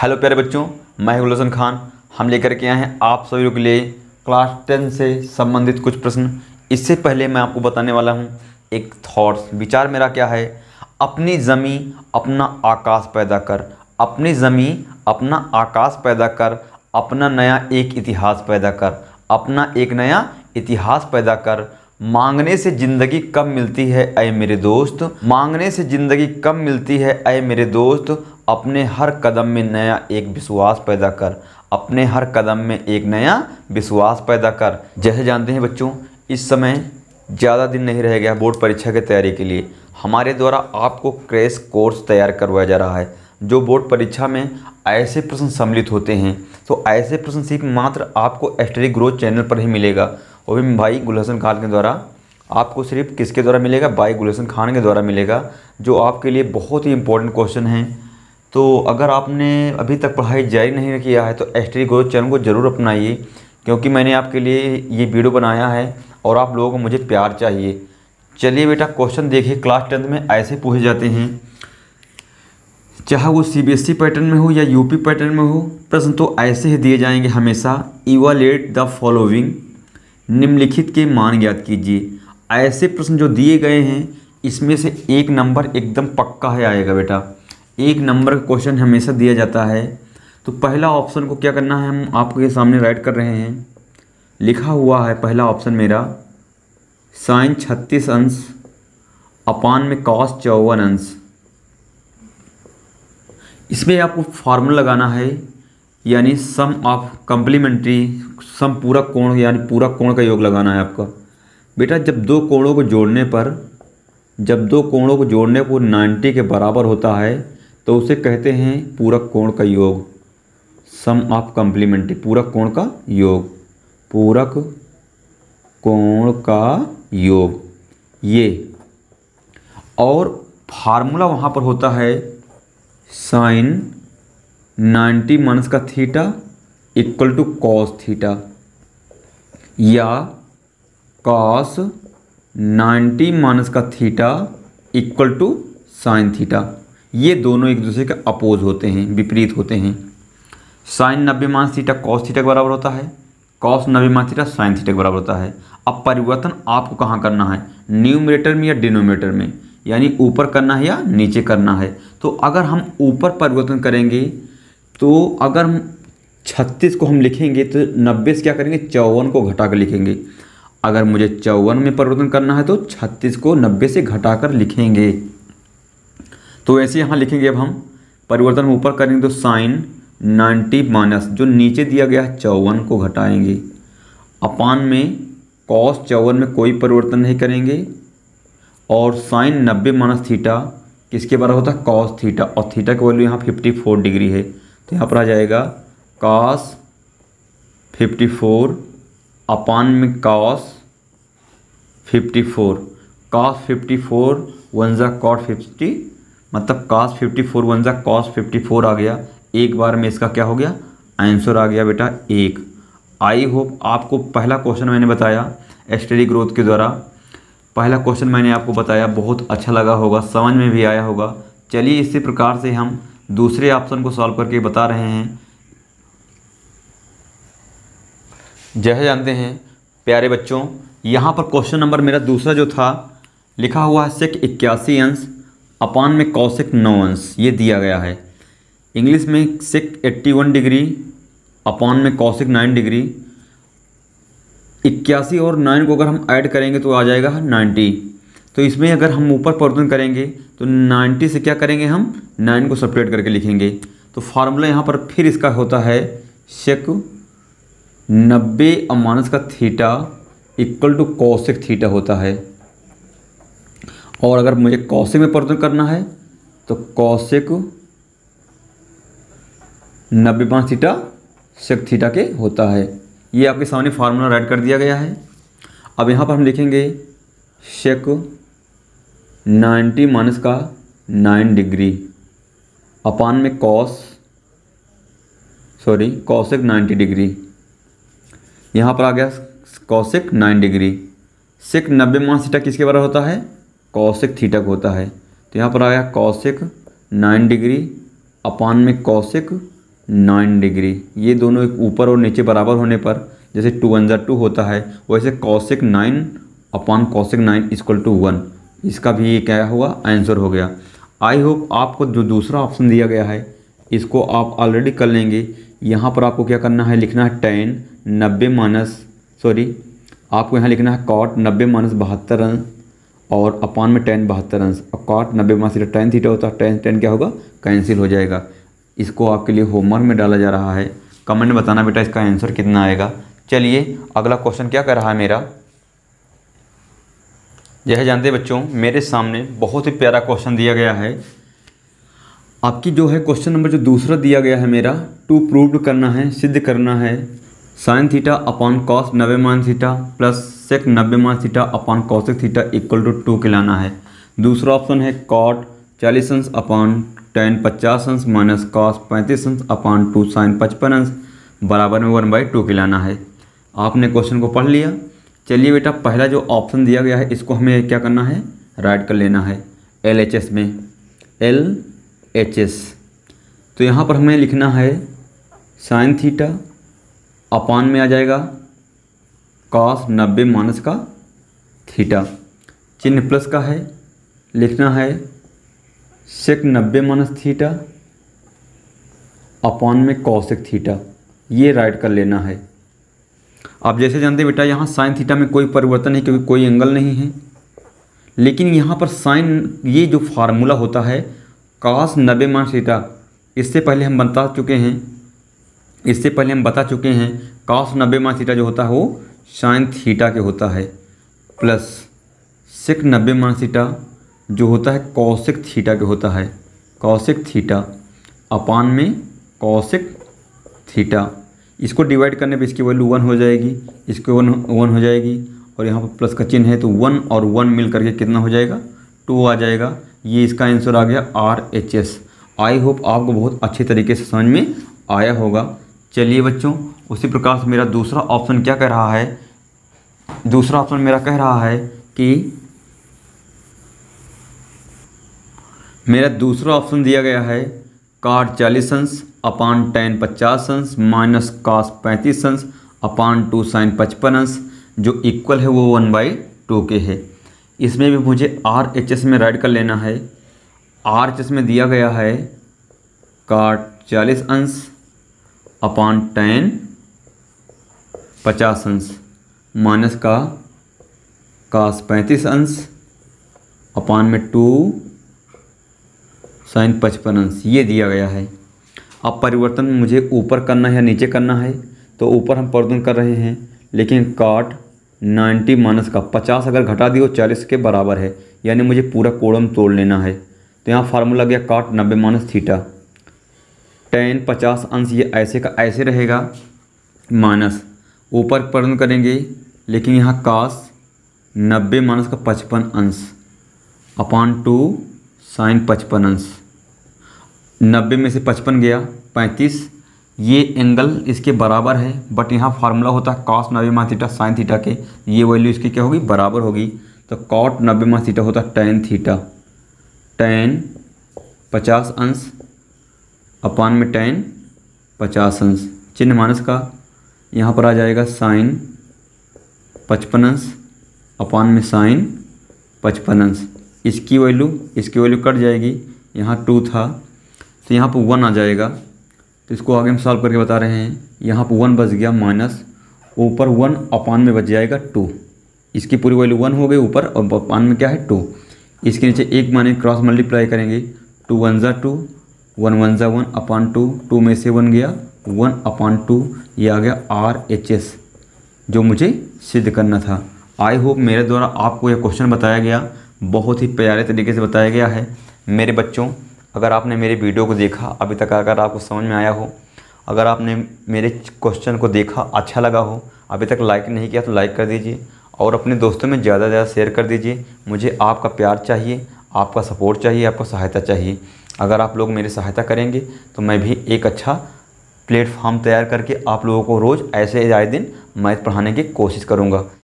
Hello प्यारे बच्चों, मैं गुलशन खान। हम लेकर के आए हैं आप सभी के लिए क्लास टेन से संबंधित कुछ प्रश्न। इससे पहले मैं आपको बताने वाला हूँ, एक थॉट्स विचार मेरा क्या है? अपनी ज़मी अपना आकाश पैदा कर। अपनी ज़मी अपना आकाश पैदा कर। अपना नया एक इतिहास पैदा कर। अपना एक नया इतिहास पैदा कर। मांगने से ज़िंदगी कब मिलती है अय मेरे दोस्त? मांगने से ज़िंदगी कब मिलती है अय मेरे दोस्त? अपने हर कदम में नया एक विश्वास पैदा कर, अपने हर कदम में एक नया विश्वास पैदा कर। जैसे जानते हैं बच्चों, इस समय ज़्यादा दिन नहीं रह गया बोर्ड परीक्षा की तैयारी के लिए। हमारे द्वारा आपको क्रैश कोर्स तैयार करवाया जा रहा है, जो बोर्ड परीक्षा में ऐसे प्रश्न सम्मिलित होते हैं। तो ऐसे प्रश्न सिर्फ़ मात्र आपको एस्टरी ग्रोथ चैनल पर ही मिलेगा। वो भी भाई गुलहसन खान के द्वारा। आपको सिर्फ़ किसके द्वारा मिलेगा? भाई गुलहसन खान के द्वारा मिलेगा, जो आपके लिए बहुत ही इंपॉर्टेंट क्वेश्चन हैं। तो अगर आपने अभी तक पढ़ाई जारी नहीं किया है तो एस्टरी ग्रोथ चैनल को ज़रूर अपनाइए, क्योंकि मैंने आपके लिए ये वीडियो बनाया है और आप लोगों को मुझे प्यार चाहिए। चलिए बेटा क्वेश्चन देखिए क्लास टेंथ में ऐसे पूछे जाते हैं। चाहे वो सीबीएसई पैटर्न में हो या यूपी पैटर्न में हो, प्रश्न तो ऐसे ही दिए जाएँगे हमेशा इवालेट द फॉलोइंग निम्नलिखित के मान ज्ञात कीजिए। ऐसे प्रश्न जो दिए गए हैं, इसमें से एक नंबर एकदम पक्का है आएगा बेटा। एक नंबर का क्वेश्चन हमेशा दिया जाता है। तो पहला ऑप्शन को क्या करना है? हम आपके सामने राइट कर रहे हैं। लिखा हुआ है पहला ऑप्शन मेरा। साइन छत्तीस अंश, अपान में कॉस चौवन अंश। इसमें आपको फार्मूला लगाना है, यानी सम ऑफ़ कम्प्लीमेंट्री सम पूरा कोण, यानी पूरा कोण का योग लगाना है आपका। बेटा, जब दो कोणों को जोड़ने पर, जब दो कोणों को जोड़ने पर नाइन्टी के बराबर होता है तो उसे कहते हैं पूरक कोण का योग। सम ऑफ़ कम्प्लीमेंट्री, पूरक कोण का योग। पूरक कोण का योग। ये। और फार्मूला वहाँ पर होता है साइन नाइन्टी माइनस का theta equal to cos theta या कॉस नाइन्टी माइनस का theta equal to sine theta. ये दोनों एक दूसरे के अपोज होते हैं, विपरीत होते हैं। साइन नब्बे माइनस थीटा कॉस थीटा के बराबर होता है। कॉस नब्बे माइनस थीटा साइन थीटा के बराबर होता है। अब परिवर्तन आपको कहाँ करना है? न्यूमरेटर में या डिनोमिनेटर में? यानी ऊपर करना है या नीचे करना है। तो अगर हम ऊपर परिवर्तन करेंगे तो अगर हम छत्तीस को हम लिखेंगे तो नब्बे से क्या करेंगे? चौवन को घटा कर लिखेंगे। अगर मुझे चौवन में परिवर्तन करना है तो छत्तीस को नब्बे से घटाकर लिखेंगे। तो ऐसे यहाँ लिखेंगे, अब हम परिवर्तन ऊपर करेंगे तो साइन नाइन्टी माइनस, जो नीचे दिया गया है चौवन को घटाएँगे। अपान में कॉस चौवन में कोई परिवर्तन नहीं करेंगे। और साइन नब्बे माइनस थीटा, किसके बराबर होता है? Cos theta. और थीटा की वैल्यू यहाँ फिफ्टी फोर डिग्री है। तो यहाँ पर आ जाएगा कॉस फिफ्टी फोर अपान में cos fifty four cos fifty four one ज़ा कॉट फिफ्टी मतलब कॉस फिफ्टी फोर वन ज़ा कॉस फिफ्टी फोर आ गया। एक बार में इसका क्या हो गया? आंसर आ गया बेटा एक। आई होप आपको पहला क्वेश्चन मैंने बताया एस्टडी ग्रोथ के द्वारा। पहला क्वेश्चन मैंने आपको बताया, बहुत अच्छा लगा होगा, समझ में भी आया होगा। चलिए इसी प्रकार से हम दूसरे ऑप्शन को सॉल्व करके बता रहे हैं। जैसे जानते हैं, प्यारे बच्चों, यहाँ पर क्वेश्चन नंबर मेरा दूसरा जो था, लिखा हुआ है सेक इक्यासी अंश। अपान में कौशिक नौ अंश ये दिया गया है। इंग्लिश में sec eighty one degree, upon में कौशिक नाइन डिग्री। इक्यासी और नाइन को अगर हम ऐड करेंगे तो आ जाएगा नाइन्टी तो इसमें अगर हम ऊपर परिवर्तन करेंगे तो नाइन्टी से क्या करेंगे हम? नाइन को सेपरेट करके लिखेंगे। तो फार्मूला यहाँ पर फिर इसका होता है शेक नब्बे अमानस का theta equal to cosec theta होता है। और अगर मुझे कौशिक में परिवर्तन करना है तो कौशिक नब्बे पाँच थीटा सेक थीटा के होता है। ये आपके सामने फार्मूला राइट कर दिया गया है। अब यहाँ पर हम लिखेंगे शेक नाइन्टी माइनस का नाइन डिग्री। अपान में cos sorry cosec ninety degree. यहाँ पर आ गया कॉसेक नाइन डिग्री। सेक नब्बे माइनस थीटा किसके बराबर होता है? कॉसेक थीटा को होता है। तो यहाँ पर आ गया कॉसेक नाइन डिग्री, अपान में कौशिक नाइन डिग्री। ये दोनों एक ऊपर और नीचे बराबर होने पर जैसे टू वन टू होता है, वैसे cosec nine, upon cosec nine equal to one. इसका भी क्या हुआ? आंसर हो गया। आई होप आपको जो दूसरा ऑप्शन दिया गया है, इसको आप ऑलरेडी कर लेंगे। यहाँ पर आपको क्या करना है? लिखना है टेन नब्बे माइनस, सॉरी, आपको यहाँ लिखना है कॉट नब्बे माइनस बहत्तर और अपान में टेन बहत्तर अंश। और कॉट नब्बे माइनस थीटा टेन थीटा होता है टेन टेन क्या होगा? कैंसिल हो जाएगा। इसको आपके लिए होमवर्क में डाला जा रहा है। कमेंट में बताना बेटा इसका आंसर कितना आएगा। चलिए, अगला क्वेश्चन क्या कर रहा है मेरा? यह जानते बच्चों, मेरे सामने बहुत ही प्यारा क्वेश्चन दिया गया है। आपकी जो है क्वेश्चन नंबर जो दूसरा दिया गया है मेरा टू प्रूव करना है, सिद्ध करना है। साइन थीटा अपॉन कॉस नब्बे मान थीटा प्लस सेक नब्बे मान theta upon cosec theta equal to two के लाना है। दूसरा ऑप्शन है कॉट चालीस अंश अपॉन टेन पचास अंश माइनस कॉस पैंतीस अंश अपॉन टू साइन पचपन अंश बराबर में वन बाई टू के लाना है। आपने क्वेश्चन को पढ़ लिया। चलिए बेटा, पहला जो ऑप्शन दिया गया है, इसको हमें क्या करना है? राइट कर लेना है एल एच एस में। एल एच एस तो यहाँ पर हमें लिखना है साइन थीटा अपान में आ जाएगा। कॉस नब्बे माइनस का थीटा। चिन्ह प्लस का है, लिखना है सेक नब्बे माइनस थीटा अपान में कौशिक थीटा। ये राइट कर लेना है। आप जैसे जानते बेटा, यहाँ साइन थीटा में कोई परिवर्तन है क्योंकि कोई एंगल नहीं है। लेकिन यहाँ पर साइन ये जो फार्मूला होता है कास नब्बे मान थीटा, इससे पहले हम बता चुके हैं इससे पहले हम बता चुके हैं कास नब्बे मान थीटा जो होता है वो साइन थीटा के होता है प्लस सिक नब्बे मान थीटा जो होता है कौशिक थीटा के होता है। कौशिक थीटा अपान में कौशिक थीटा इसको डिवाइड करने पे इसकी वैल्यू वन हो जाएगी, इसकी वन वन हो जाएगी, और यहाँ पर प्लस का चिन्ह है तो वन और वन मिल करके कितना हो जाएगा? टू आ जाएगा। ये इसका आंसर आ गया R H S I hope आपको बहुत अच्छे तरीके से समझ में आया होगा। चलिए बच्चों, उसी प्रकार से मेरा दूसरा ऑप्शन क्या कह रहा है? दूसरा ऑप्शन मेरा कह रहा है कि मेरा दूसरा ऑप्शन दिया गया है कार्ड चालीस अंश अपान टेन पचास अंश माइनस कास पैंतीस अंश अपान टू साइन पचपन अंश जो इक्वल है वो वन बाई टू के है। इसमें भी मुझे आर एच एस में राइड कर लेना है। आर एच एस में दिया गया है काट चालीस अंश अपान टेन पचास अंश, माइनस का, कास पैंतीस अंश, अपान में टू, साइन पचपन अंश, ये दिया गया है। अब परिवर्तन मुझे ऊपर करना है या नीचे करना है तो ऊपर हम परिवर्तन कर रहे हैं, लेकिन काट नाइन्टी माइनस का पचास अगर घटा दियो, चालीस के बराबर है, यानी मुझे पूरा कोड़म तोड़ लेना है। तो यहाँ फार्मूला गया काट नब्बे माइनस थीटा। टेन पचास अंश ये ऐसे का ऐसे रहेगा, माइनस। ऊपर परिवर्तन करेंगे, लेकिन यहाँ कास नब्बे माइनस का पचपन अंश, अपान टू साइन पचपन अंश। नब्बे में से पचपन गया, पैंतीस। ये एंगल इसके बराबर है बट यहाँ फार्मूला होता है कॉस नब्बे मा थीटा साइन थीटा के। ये वैल्यू इसकी क्या होगी? बराबर होगी। तो कॉट नब्बे मा थीटा होता है टेन थीटा टेन पचास अंश अपान में टेन पचास अंश चिन्ह मानस का। यहाँ पर आ जाएगा साइन पचपन अंश, अपान में साइन पचपन अंश। इसकी वैल्यू इसकी वैल्यू कट जाएगी। यहाँ टू था। तो यहाँ पर वन आ जाएगा। तो इसको आगे हम सॉल्व करके बता रहे हैं। यहाँ पर वन बच गया माइनस ऊपर वन अपान में बच जाएगा टू इसकी पूरी वैल्यू वन हो गई ऊपर। और अपान में क्या है टू इसके नीचे एक माने क्रॉस मल्टीप्लाई करेंगे। टू वन ज़ा टू वन वन ज़ा वन अपान टू टू में से वन गया, वन अपान टू, ये आ गया आर एच एस, जो मुझे सिद्ध करना था। आई होप मेरे द्वारा आपको यह क्वेश्चन बताया गया, बहुत ही प्यारे तरीके से बताया गया है। मेरे बच्चों, अगर आपने मेरे वीडियो को देखा, अभी तक अगर आपको समझ में आया हो, अगर आपने मेरे क्वेश्चन को देखा अच्छा लगा हो, अभी तक लाइक नहीं किया तो लाइक कर दीजिए, और अपने दोस्तों में ज़्यादा से ज़्यादा शेयर कर दीजिए। मुझे आपका प्यार चाहिए आपका सपोर्ट चाहिए, आपको सहायता चाहिए। अगर आप लोग मेरी सहायता करेंगे तो मैं भी एक अच्छा प्लेटफॉर्म तैयार करके आप लोगों को रोज़ ऐसे आए दिन मैथ पढ़ाने की कोशिश करूँगा।